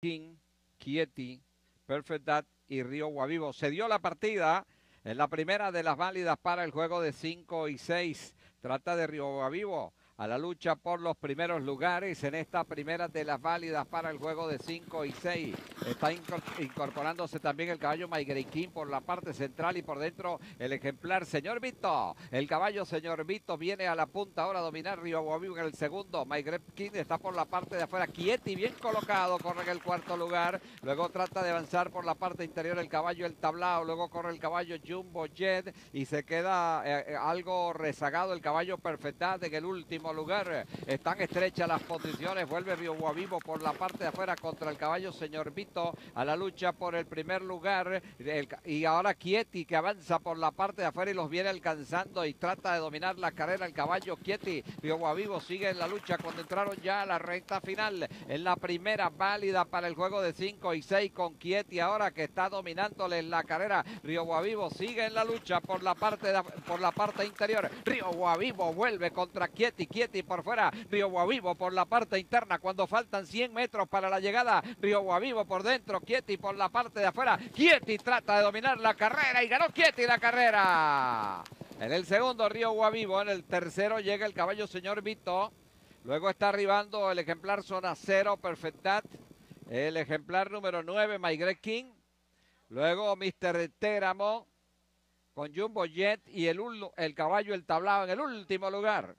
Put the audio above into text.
King, Kieti, Perfect Dad y Río Guavivo. Se dio la partida en la primera de las válidas para el juego de 5 y 6. Trata de Río Guavivo a la lucha por los primeros lugares en esta primera de las válidas para el juego de 5 y 6. Está incorporándose también el caballo King por la parte central y por dentro el ejemplar Señor Vito. El caballo Señor Vito viene a la punta ahora a dominar Río Guavivo en el segundo. King está por la parte de afuera. Quieti bien colocado, corre en el cuarto lugar. Luego trata de avanzar por la parte interior el caballo El Tablao. Luego corre el caballo Jumbo Jet y se queda eh, eh, algo rezagado el caballo Perfectad en el último lugar. Están estrechas las posiciones. Vuelve Río Guavivo por la parte de afuera contra el caballo Señor Vito a la lucha por el primer lugar. y ahora Kieti que avanza por la parte de afuera y los viene alcanzando y trata de dominar la carrera el caballo Kieti. Río Guavivo sigue en la lucha cuando entraron ya a la recta final. En la primera válida para el juego de 5 y 6 con Kieti ahora que está dominándole en la carrera. Río Guavivo sigue en la lucha por la parte, por la parte interior. Río Guavivo vuelve contra Kieti. Kieti por fuera, Río Guavivo por la parte interna cuando faltan 100 metros para la llegada, Río Guavivo por dentro, Kieti por la parte de afuera, Kieti trata de dominar la carrera y ganó Kieti la carrera. En el segundo Río Guavivo, en el tercero llega el caballo señor Vito, luego está arribando el ejemplar zona cero, Perfectat, el ejemplar número 9, My King, luego Mr. Téramo, con Jumbo Jet y el, el caballo El Tablado en el último lugar.